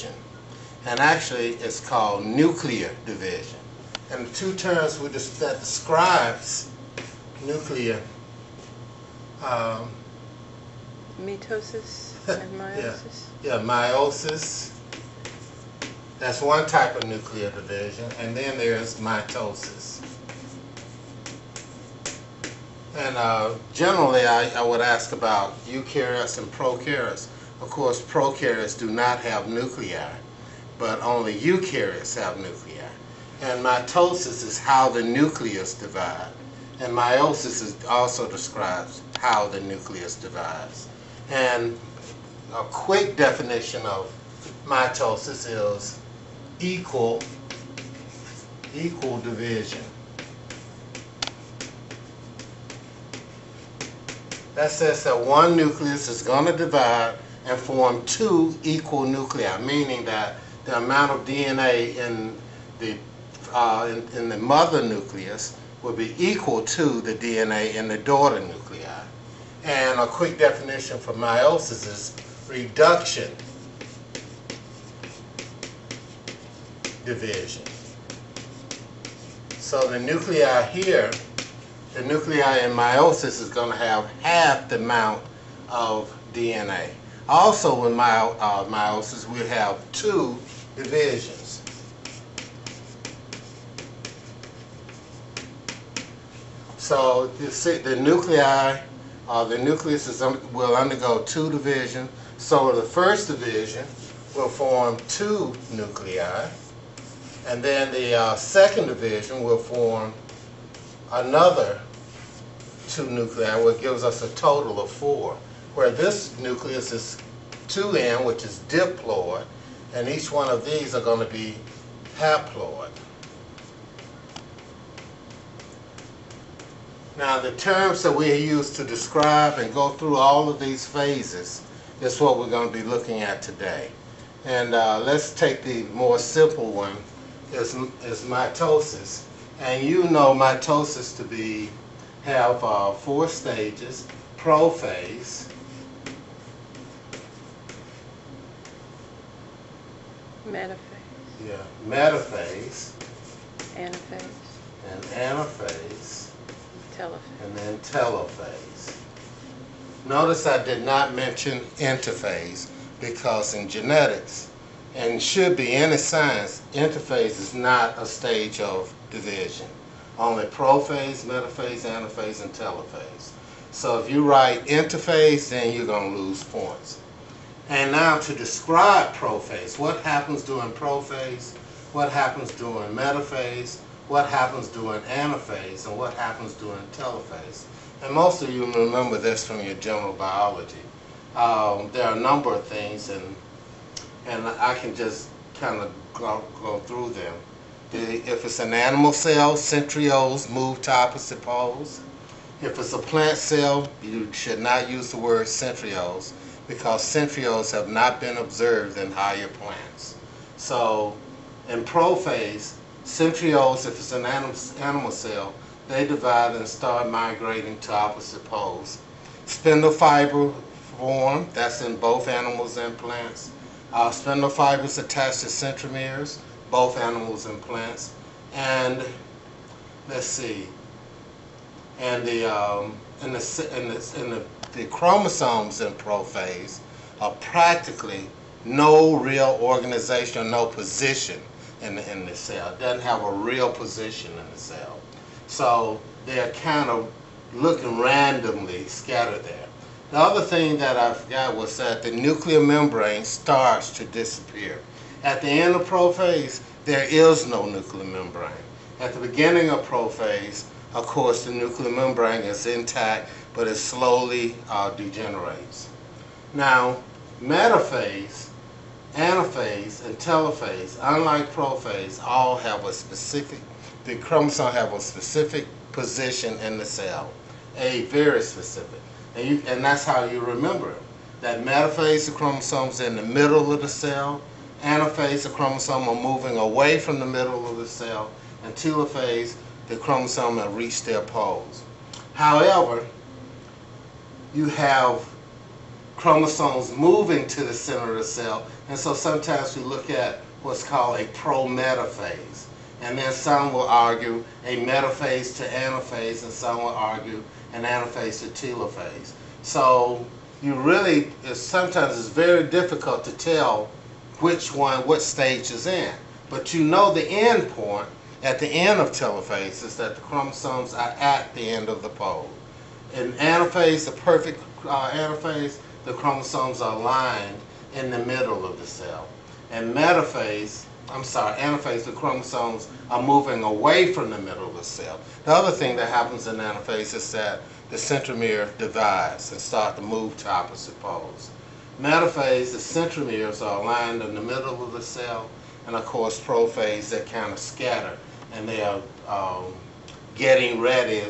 division. And actually, it's called nuclear division. And the two terms that describes nuclear um, Mitosis and meiosis? yeah, meiosis. That's one type of nuclear division. And then there's mitosis. And uh, generally, I, I would ask about eukaryotes and prokaryotes. Of course, prokaryotes do not have nuclei, but only eukaryotes have nuclei. And mitosis is how the nucleus divides. And meiosis is also describes how the nucleus divides. And a quick definition of mitosis is equal equal division. That says that one nucleus is going to divide and form two equal nuclei, meaning that the amount of DNA in the uh, in, in the mother nucleus will be equal to the DNA in the daughter nuclei. And a quick definition for meiosis is reduction division. So the nuclei here, the nuclei in meiosis is going to have half the amount of DNA. Also in my, uh, meiosis, we have two divisions. So see the nuclei, uh, the nucleus is, will undergo two divisions. So the first division will form two nuclei. And then the uh, second division will form another two nuclei, which gives us a total of four. Where this nucleus is 2n, which is diploid, and each one of these are going to be haploid. Now the terms that we use to describe and go through all of these phases is what we're going to be looking at today. And uh, let's take the more simple one, is, is mitosis. And you know mitosis to be, have uh, four stages, prophase, Metaphase, yeah, metaphase, anaphase, and anaphase, telophase. and then telophase. Notice I did not mention interphase because in genetics, and should be any science, interphase is not a stage of division. Only prophase, metaphase, anaphase, and telophase. So if you write interphase, then you're going to lose points. And now to describe prophase, what happens during prophase, what happens during metaphase, what happens during anaphase, and what happens during telophase. And most of you remember this from your general biology. Um, there are a number of things, and and I can just kind of go, go through them. The, if it's an animal cell, centrioles move to opposite poles. If it's a plant cell, you should not use the word centrioles because centrioles have not been observed in higher plants. So in prophase, centrioles, if it's an animal, animal cell, they divide and start migrating to opposite poles. Spindle fiber form, that's in both animals and plants. Uh, spindle fibers attached to centromeres, both animals and plants. And let's see, and the um, in the in the, in the, the chromosomes in prophase are practically no real organization, no position in the, in the cell. It doesn't have a real position in the cell. So they're kind of looking randomly scattered there. The other thing that I forgot was that the nuclear membrane starts to disappear. At the end of prophase, there is no nuclear membrane. At the beginning of prophase, of course, the nuclear membrane is intact, but it slowly uh, degenerates. Now, metaphase, anaphase, and telophase, unlike prophase, all have a specific, the chromosome have a specific position in the cell, a very specific. And, you, and that's how you remember it. That metaphase, the chromosomes in the middle of the cell, anaphase, the chromosome are moving away from the middle of the cell, and telophase, the chromosome have reached their poles. However, you have chromosomes moving to the center of the cell, And so sometimes we look at what's called a pro-metaphase. And then some will argue a metaphase to anaphase, and some will argue an anaphase to telophase. So you really, it's, sometimes it's very difficult to tell which one, what stage is in. But you know the end point at the end of telophase is that the chromosomes are at the end of the pole. In anaphase, the perfect uh, anaphase, the chromosomes are aligned in the middle of the cell. And metaphase, I'm sorry, anaphase, the chromosomes are moving away from the middle of the cell. The other thing that happens in anaphase is that the centromere divides and start to move to opposite poles. Metaphase, the centromeres are aligned in the middle of the cell, and of course prophase, they're kind of scatter, and they are um, getting ready